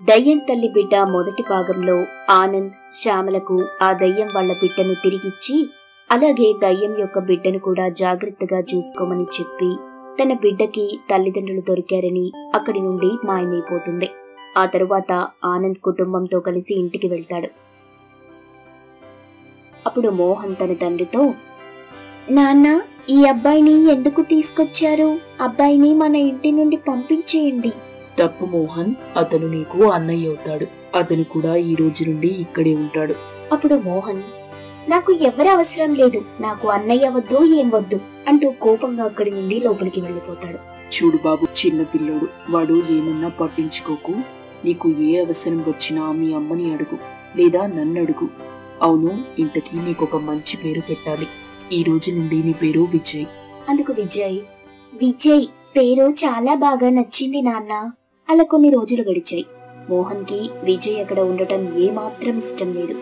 దయ్యం తల్లి బిడ్డ మొదటి భాగంలో ఆనంద్ శ్యామలకు ఆ దయ్యం వాళ్ళ బిడ్డను తిరిగిచ్చి అలాగే దయ్యం యొక్క బిడ్డను కూడా జాగ్రత్తగా చూసుకోమని చెప్పి తన బిడ్డకి తల్లిదండ్రులు దొరికారని అక్కడి నుండి మాయమైపోతుంది. ఆ తరువాత ఆనంద్ కుటుంబంతో కలిసి ఇంటికి వెళ్తాడు. అప్పుడు మోహన్ తన తండ్రితో నాన్న ఈ అబ్బాయిని ఎందుకు తీసుకొచ్చారు? అబ్బాయిని మన ఇంటి నుండి పంపించేయండి. తప్పు మోహన్ అతను నీకు అన్నయ్య అవుతాడు. అతను కూడా ఈ రోజు నుండి ఇక్కడే ఉంటాడు. అప్పుడు మోహన్ నాకు ఎవరి అవసరం లేదు. నాకు అన్నయ్య వద్దు ఏం వద్దు అంటూ కోపంగా అక్కడి నుండి లోపలికి వెళ్ళిపోతాడు. చూడు బాబు చిన్న పిల్లోడు. వాడు ఏమన్నా పట్టించుకోకు. నీకు ఏ అవసరం వచ్చినా మీ అమ్మని అడుగు లేదా నన్ను అడుగు. అవును ఇంతకీ నీకు ఒక మంచి పేరు పెట్టాలి. ఈ రోజు నుండి నీ పేరు విజయ్. అందుకు విజయ్ విజయ్ పేరు చాలా బాగా నచ్చింది నాన్న. అలా కొన్ని రోజులు గడిచాయి. మోహన్కి విజయ్ అక్కడ ఉండటం ఏమాత్రం ఇష్టం లేదు.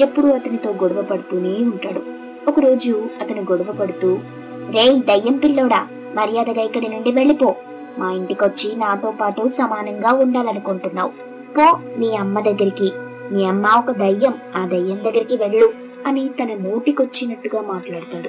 ఎప్పుడూ అతనితో గొడవ పడుతూనే ఉంటాడు. ఒకరోజు అతను గొడవ పడుతూ రే దయ్యం పిల్లోడా మర్యాదగా ఇక్కడి నుండి వెళ్ళిపో. మా ఇంటికొచ్చి నాతో పాటు సమానంగా ఉండాలనుకుంటున్నావు. పో నీ అమ్మ దగ్గరికి. మీ అమ్మ ఒక దయ్యం ఆ దయ్యం దగ్గరికి వెళ్ళు అని తన నోటికొచ్చినట్టుగా మాట్లాడతాడు.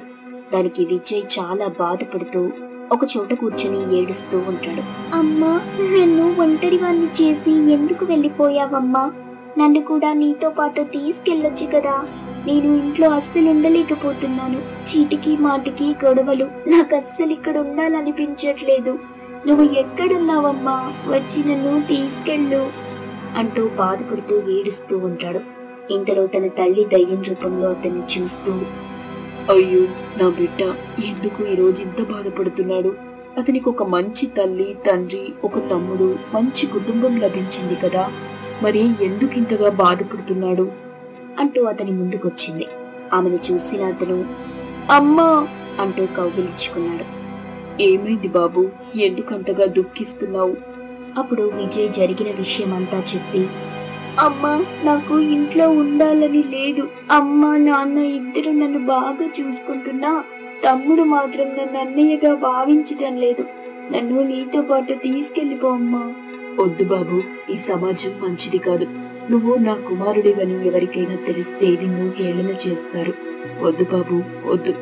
దానికి విజయ్ చాలా బాధపడుతూ ఒక చోట కూర్చొని ఏడుస్తూ ఉంటాడు. అమ్మా నన్ను ఒంటరివాణ్ణి చేసి ఎందుకు వెళ్ళిపోయావమ్మా? నన్ను కూడా నీతో పాటు తీసుకెళ్ళొచ్చు కదా. నేను ఇంట్లో అస్సలు ఉండలేకపోతున్నాను చీటికి మాటికి గొడవలు. నాకు అస్సలు ఇక్కడ ఉండాలనిపించట్లేదు. నువ్వు ఎక్కడున్నావమ్మా? వచ్చి నన్ను తీసుకెళ్ళు అంటూ బాధపడుతూ ఏడుస్తూ ఉంటాడు. ఇంతలో తన తల్లి దయ్యం రూపంలో అతన్ని చూస్తూ అయ్యో నా బిడ్డ ఎందుకు ఈ ఇంత బాధపడుతున్నాడు? అతనికి ఒక మంచి తల్లి తండ్రి ఒక తమ్ముడు మంచి కుటుంబం లభించింది కదా. మరి ఎందుకు ఇంతగా బాధపడుతున్నాడు? అంటూ అతని ముందుకొచ్చింది. ఆమెను చూసిన అతను అమ్మా అంటూ కౌగిలించుకున్నాడు. ఏమైంది బాబు? ఎందుకంతగా దుఃఖిస్తున్నావు? అప్పుడు విజయ్ జరిగిన విషయమంతా చెప్పి అమ్మా నాకు ఇంట్లో ఉండాలని లేదు. అమ్మ నాన్న ఇద్దరు నన్ను బాగా చూసుకుంటున్నా. తమ్ముడు మాత్రం నన్ను అన్నయ్యగా భావించటం లేదు. నన్ను నీతో పాటు తీసుకెళ్ళిపో అమ్మా. వద్దు బాబు ఈ సమాజం మంచిది కాదు. నువ్వు నా కుమారుడివని ఎవరికైనా తెలిస్తే నిన్ను హేళన చేస్తారు. వద్దు బాబు వద్దు.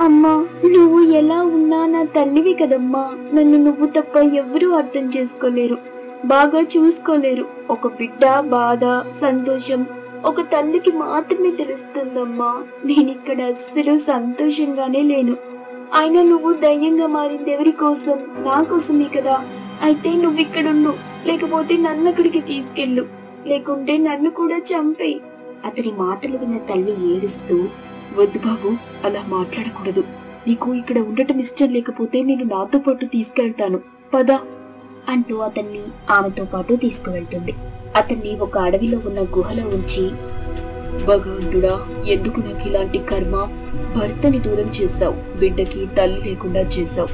అమ్మా నువ్వు ఎలా ఉన్నా నా తల్లివి కదమ్మా. నన్ను నువ్వు తప్ప ఎవ్వరూ అర్థం చేసుకోలేరు. బాగా చూసుకోలేరు. ఒక బిడ్డ బాధ సంతోషం ఒక తల్లికి మాత్రమే తెలుస్తుందమ్మా. నేను ఇక్కడ అస్సలు సంతోషంగానే లేను. అయినా నువ్వు దయ్యంగా మారింది ఎవరి కోసం? నా కోసమే కదా. అయితే నువ్వు ఇక్కడుండు లేకపోతే నన్ను అక్కడికి తీసుకెళ్ళు. లేకుంటే నన్ను కూడా చంపేయి. అతని మాటలు విన్న తల్లి ఏడుస్తూ వద్దు బాబు అలా మాట్లాడకూడదు. నీకు ఇక్కడ ఉండటం ఇష్టం లేకపోతే నేను నాతో పాటు తీసుకెళ్తాను. పద. అంటూ అతన్ని ఆమెతో పాటు తీసుకువెళ్తుంది. అతన్ని ఒక అడవిలో ఉన్న గుహలో ఉంచి భగవంతుడా ఎందుకు నాకు ఇలాంటి కర్మ? భర్తని దూరం చేశావు బిడ్డకి తల్లి లేకుండా చేశావు.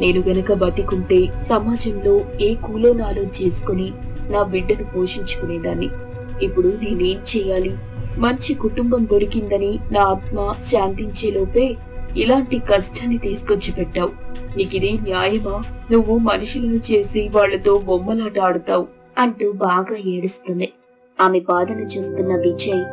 నేను గనక బతికుంటే సమాజంలో ఏ కూలో నాలో చేసుకుని నా బిడ్డను పోషించుకునేదాన్ని. ఇప్పుడు నేనేం చేయాలి? మంచి కుటుంబం దొరికిందని నా ఆత్మ శాంతించే లోపే ఇలాంటి కష్టాన్ని తీసుకొచ్చి పెట్టావు. నీకిది న్యాయమా? నువ్వు మనుషులను చేసి వాళ్ళతో బొమ్మలాట ఆడుతావు అంటూ బాగా ఏడుస్తుంది. ఆమె బాధను చూస్తున్న విజయ్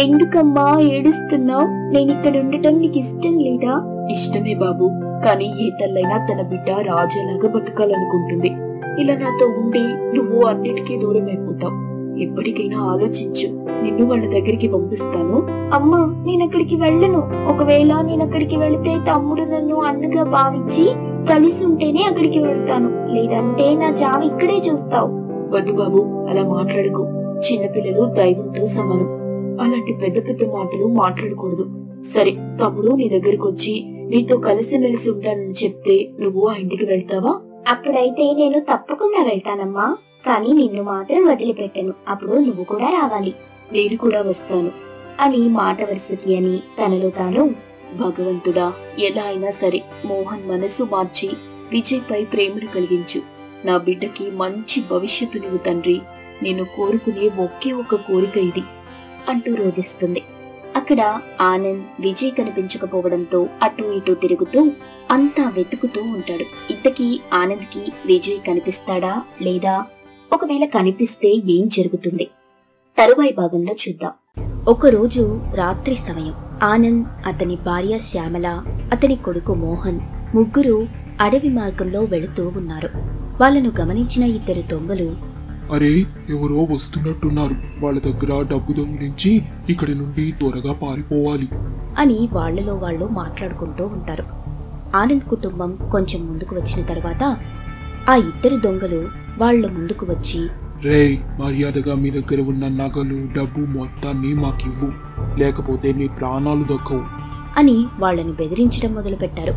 ఎందుకమ్మా ఏడుస్తున్నావు? నేను ఇక్కడ ఉండటం నీకు ఇష్టం లేదా? ఇష్టమే బాబు కానీ ఏ తల్లైనా తన బిడ్డ రాజాలాగా బతకాలనుకుంటుంది. ఇలా నాతో ఉండి నువ్వు అన్నిటికీ దూరం అయిపోతావు ఎప్పటికైనా ఆలోచించు. నిన్ను వాళ్ళ దగ్గరికి పంపిస్తాను. అమ్మా నేను అక్కడికి వెళ్ళను. ఒకవేళ నేను అక్కడికి వెళితే తమ్ముడు నన్ను అన్నగా భావించి కలిసి ఉంటేనే అక్కడికి వెళ్తాను. లేదంటే నా చావు ఇక్కడే చూస్తావు. వద్దు బాబు అలా మాట్లాడకు. చిన్నపిల్లలు దైవంతో సమానం. అలాంటి పెద్ద పెద్ద మాటలు మాట్లాడకూడదు. సరే తమ్ముడు నీ దగ్గరకు వచ్చి నీతో కలిసి మెలిసి ఉంటానని చెప్తే నువ్వు ఆ ఇంటికి వెళ్తావా? అప్పుడైతే నేను తప్పకుండా వెళ్తానమ్మా. కానీ నిన్ను మాత్రం వదిలిపెట్టను. అప్పుడు నువ్వు కూడా రావాలి. నేను కూడా వస్తాను. అని మాట వరుసకి అని తనలో తాను భగవంతుడా ఎలా అయినా సరే మోహన్ మనసు మార్చి విజయ్ పై ప్రేమను కలిగించు. నా బిడ్డకి మంచి భవిష్యత్తునివ్వు తండ్రి. నేను కోరుకునే ఒకే ఒక కోరిక ఇది అంటూ రోధిస్తుంది. అక్కడ ఆనంద్ విజయ్ కనిపించకపోవడంతో అటు ఇటు తిరుగుతూ అంతా వెతుకుతూ ఉంటాడు. ఇంతకీ ఆనంద్కి విజయ్ కనిపిస్తాడా లేదా? ఒకవేళ కనిపిస్తే ఏం జరుగుతుంది? తరువాయి భాగంలో చూద్దాం. ఒకరోజు రాత్రి సమయం. ఆనంద్ అతని భార్య శ్యామల అతని కొడుకు మోహన్ ముగ్గురు అడవి మార్గంలో వెళుతూ ఉన్నారు. వాళ్ళను గమనించిన ఇద్దరు దొంగలు అరే ఎవరో వస్తున్నట్టున్నారు. వాళ్ళ దగ్గర డబ్బు దొంగిలించి ఇక్కడి నుండి త్వరగా పారిపోవాలి. అని వాళ్ళలో వాళ్ళు మాట్లాడుకుంటూ ఉంటారు. ఆనంద్ కుటుంబం కొంచెం ముందుకు వచ్చిన తర్వాత ఆ ఇద్దరు దొంగలు వాళ్ళ ముందుకు వచ్చి రేయ్ మర్యాదగా మీ దగ్గర ఉన్న నగలు డబ్బు మొత్తాన్ని మాకివ్వు. లేకపోతే మీ ప్రాణాలు దక్కవు. అని వాళ్ళని బెదిరించడం మొదలుపెట్టారు.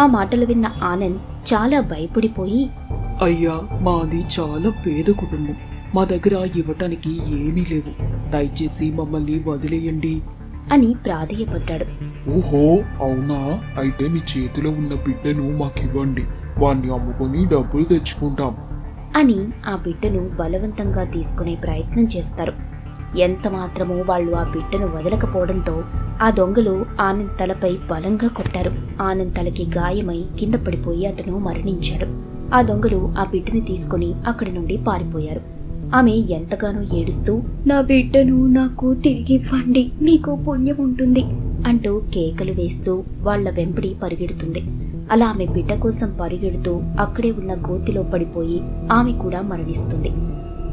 ఆ మాటలు విన్న ఆనంద్ చాలా భయపడిపోయి అయ్యా మాది చాలా పేద కుటుంబం. మా దగ్గర ఇవ్వటానికి ఏమీ లేవు. దయచేసి మమ్మల్ని వదిలేయండి. అని ప్రాధేయపడ్డాడు. ఓహో అవునా? అయితే మీ చేతిలో ఉన్న బిడ్డను మాకివ్వండి. వాణ్ణి అమ్ముకొని డబ్బులు తెచ్చుకుంటాం. అని ఆ బిడ్డను బలవంతంగా తీసుకునే ప్రయత్నం చేస్తారు. ఎంత మాత్రమో వాళ్ళు ఆ బిడ్డను వదలకపోవడంతో ఆ దొంగలు ఆనంద్ తలపై బలంగా కొట్టారు. ఆనంద్ తలకి గాయమై కింద పడిపోయి అతను మరణించాడు. ఆ దొంగలు ఆ బిడ్డని తీసుకుని అక్కడి నుండి పారిపోయారు. ఆమె ఎంతగానో ఏడుస్తూ నా బిడ్డను నాకు తిరిగివ్వండి మీకు పుణ్యం ఉంటుంది అంటూ కేకలు వేస్తూ వాళ్ళ వెంపడి పరిగెడుతుంది. అలా ఆమె బిడ్డ కోసం పరిగెడుతూ అక్కడే ఉన్న గోతిలో పడిపోయి ఆమె కూడా మరణిస్తుంది.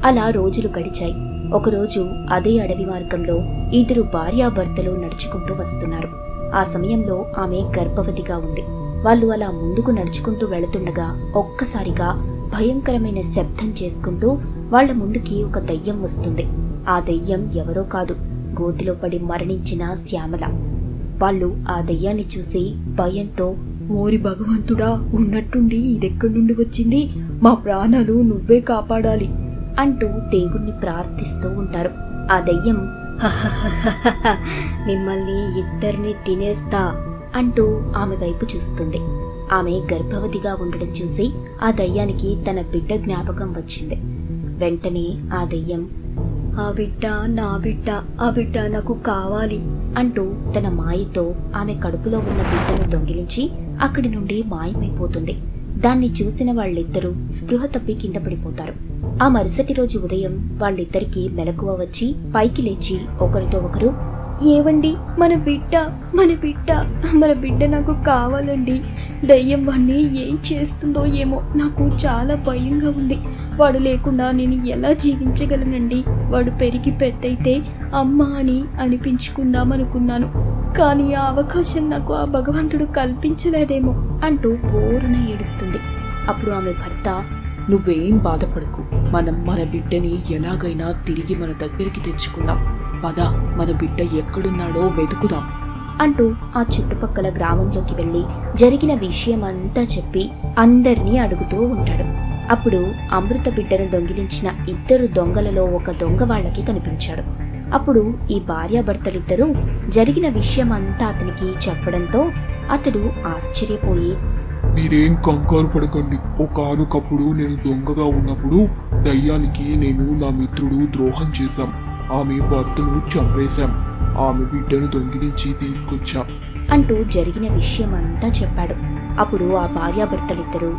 అలా రోజులు గడిచాయి. ఒకరోజు అదే అడవి మార్గంలో ఇద్దరు భార్యాభర్తలు నడుచుకుంటూ వస్తున్నారు. ఆ సమయంలో ఆమె గర్భవతిగా ఉంది. వాళ్ళు అలా ముందుకు నడుచుకుంటూ వెళుతుండగా ఒక్కసారిగా భయంకరమైన శబ్దం చేసుకుంటూ వాళ్ళ ముందుకి ఒక దయ్యం వస్తుంది. ఆ దయ్యం ఎవరో కాదు. గోతిలో పడి మరణించిన శ్యామల. వాళ్ళు ఆ దయ్యాన్ని చూసి భయంతో ఓరి భగవంతుడా ఉన్నట్టుండి ఇదెక్కడి నుండి వచ్చింది? మా ప్రాణాలు నువ్వే కాపాడాలి అంటూ దేవుణ్ణి ప్రార్థిస్తూ ఉంటారు. ఆ దయ్యం మిమ్మల్ని ఇద్దరిని తినేస్తా అంటూ ఆమె వైపు చూస్తుంది. ఆమె గర్భవతిగా ఉండడం చూసి ఆ దయ్యానికి తన బిడ్డ జ్ఞాపకం వచ్చింది. వెంటనే ఆ దయ్యం ఆ బిడ్డ నా బిడ్డ ఆ బిడ్డ నాకు కావాలి అంటూ తన మాయతో ఆమె కడుపులో ఉన్న బిడ్డను దొంగిలించి అక్కడి నుండి మాయమైపోతుంది. దాన్ని చూసిన వాళ్ళిద్దరూ స్పృహ తప్పి కింద పడిపోతారు. ఆ మరుసటి రోజు ఉదయం వాళ్ళిద్దరికీ మెలకువ వచ్చి పైకి లేచి ఒకరితో ఒకరు ఏవండి? మన బిడ్డ మన బిడ్డ మన బిడ్డ నాకు కావాలండి. దయ్యం వాణ్ణి ఏం చేస్తుందో ఏమో నాకు చాలా భయంగా ఉంది. వాడు లేకుండా నేను ఎలా జీవించగలనండి? వాడు పెరిగి పెద్దయితే అమ్మ అని అనిపించుకుందాం అనుకున్నాను. కానీ ఆ అవకాశం నాకు ఆ భగవంతుడు కల్పించలేదేమో అంటూ బోరున ఏడుస్తుంది. అప్పుడు ఆమె భర్త నువ్వేం బాధపడకు. మనం మన బిడ్డని ఎలాగైనా తిరిగి మన దగ్గరికి తెచ్చుకుందాం. పద మన బిడ్డ ఎక్కడున్నాడో వెతుకుదాం. అంటూ ఆ చుట్టుపక్కల గ్రామంలోకి వెళ్ళి జరిగిన విషయమంతా చెప్పి అందరినీ అడుగుతూ ఉంటాడు. అప్పుడు అమృత బిడ్డను దొంగిలించిన ఇద్దరు దొంగలలో ఒక దొంగ వాళ్ళకి కనిపించాడు. అప్పుడు ఈ భార్యాభర్తలిద్దరూ జరిగిన విషయమంతా అతనికి చెప్పడంతో అతడు ఆశ్చర్యపోయి మీరేం కంగారు పడకండి. ఒకనొకప్పుడు నేను దొంగగా ఉన్నప్పుడు దయ్యానికి నేను నా మిత్రుడు ద్రోహం చేశాం. ఆమె భర్తను చంపేశాం. ఆమె బిడ్డను దొంగిలించి తీసుకొచ్చాం. అంటూ జరిగిన విషయమంతా చెప్పాడు. అప్పుడు ఆ భార్యాభర్తలిద్దరూ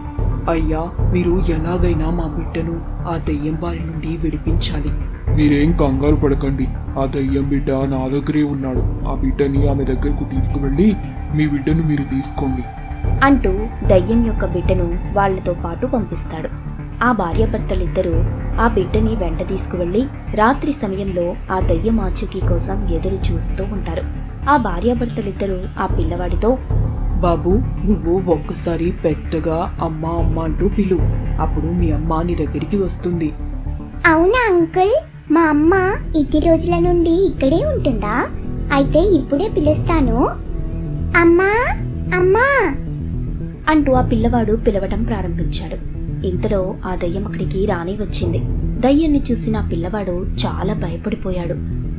అయ్యా మీరు ఎలాగైనా మా బిడ్డను ఆ దెయ్యం బారి నుండి విడిపించాలి. మీరేం కంగారు పడకండి. ఆ దయ్యం బిడ్డ నా దగ్గరే ఉన్నాడు. ఆ బిడ్డని ఆమె దగ్గరకు తీసుకువెళ్ళి మీ బిడ్డను మీరు తీసుకోండి. అంటూ దయ్యం యొక్క బిడ్డను వాళ్ళతో పాటు పంపిస్తాడు. ఆ భార్యాభర్తలిద్దరూ ఆ బిడ్డని వెంట తీసుకువెళ్ళి రాత్రి సమయంలో ఆ దయ్యం ఆచూకీ కోసం ఎదురు చూస్తూ ఉంటారు. ఆ భార్యాభర్తలిద్దరూ ఆ పిల్లవాడితో బాబు నువ్వు ఒక్కసారి పెద్దగా అమ్మ అమ్మ అంటూ పిలు. అప్పుడు మీ అమ్మ నీ దగ్గరికి వస్తుంది. అవునా అంకుల్? మా అమ్మ ఇన్ని రోజుల నుండి ఇక్కడే ఉంటుందా? అయితే ఇప్పుడే పిలుస్తాను. అమ్మా అమ్మా! అంటూ ఆ పిల్లవాడు పిలవటం ప్రారంభించాడు. ఇంతలో ఆ దయ్యం అక్కడికి రాని వచ్చింది. దయ్యాన్ని చూసిన ఆ పిల్లవాడు చాలా భయపడిపోయాడు.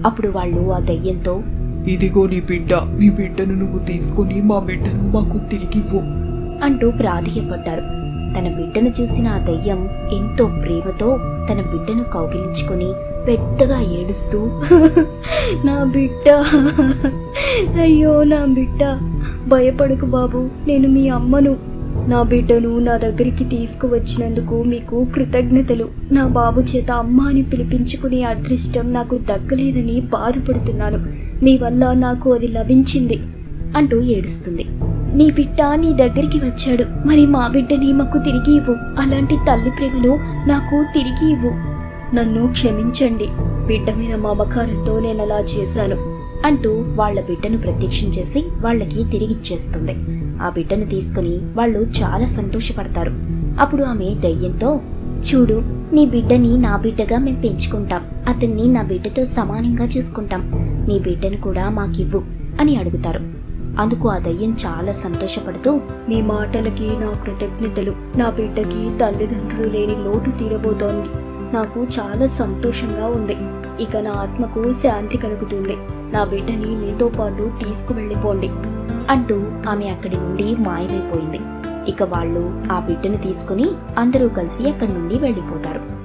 అప్పుడు వాళ్ళు ఆ దయ్యంతో ఇదిగో నీ బిడ్డ నీ బిడ్డను నువ్వు తీసుకుని మా బిడ్డను మాకు తిరిగివ్వు అంటూ ప్రాధేయపడ్డారు. తన బిడ్డను చూసిన ఆ దయ్యం ఎంతో ప్రేమతో తన బిడ్డను కౌగిలించుకొని పెద్దగా ఏడుస్తూ నా బిడ్డ అయ్యో నా బిడ్డ భయపడకు బాబు నేను మీ అమ్మను. నా బిడ్డను నా దగ్గరికి తీసుకువచ్చినందుకు మీకు కృతజ్ఞతలు. నా బాబు చేత అమ్మ అని పిలిపించుకునే అదృష్టం నాకు దక్కలేదని బాధపడుతున్నాను. మీ వల్ల నాకు అది లభించింది అంటూ ఏడుస్తుంది. నీ బిడ్డ నీ దగ్గరికి వచ్చాడు. మరి మా బిడ్డని మాకు తిరిగి ఇవ్వు. అలాంటి తల్లి ప్రేమను నాకు తిరిగి ఇవ్వు. నన్ను క్షమించండి. బిడ్డ మీద మమకారంతో నేను అలా చేశాను అంటూ వాళ్ళ బిడ్డను ప్రత్యక్షం చేసి వాళ్ళకి తిరిగిచ్చేస్తుంది. ఆ బిడ్డను తీసుకుని వాళ్ళు చాలా సంతోషపడతారు. అప్పుడు ఆమె దయ్యంతో చూడు నీ బిడ్డని నా బిడ్డగా మేము పెంచుకుంటాం. అతన్ని నా బిడ్డతో సమానంగా చూసుకుంటాం. నీ బిడ్డను కూడా మాకివ్వు అని అడుగుతారు. అందుకు ఆ దయ్యం చాలా సంతోషపడుతూ మీ మాటలకి నా కృతజ్ఞతలు. నా బిడ్డకి తల్లిదండ్రులు లేని లోటు తీరబోతోంది. నాకు చాలా సంతోషంగా ఉంది. ఇక నా ఆత్మకు శాంతి కలుగుతుంది. నా బిడ్డని మీతో పాటు తీసుకువెళ్ళిపోండి అంటూ ఆమె అక్కడి నుండి మాయమైపోయింది. ఇక వాళ్ళు ఆ బిడ్డను తీసుకుని అందరూ కలిసి అక్కడి నుండి వెళ్ళిపోతారు.